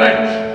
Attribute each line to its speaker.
Speaker 1: effect.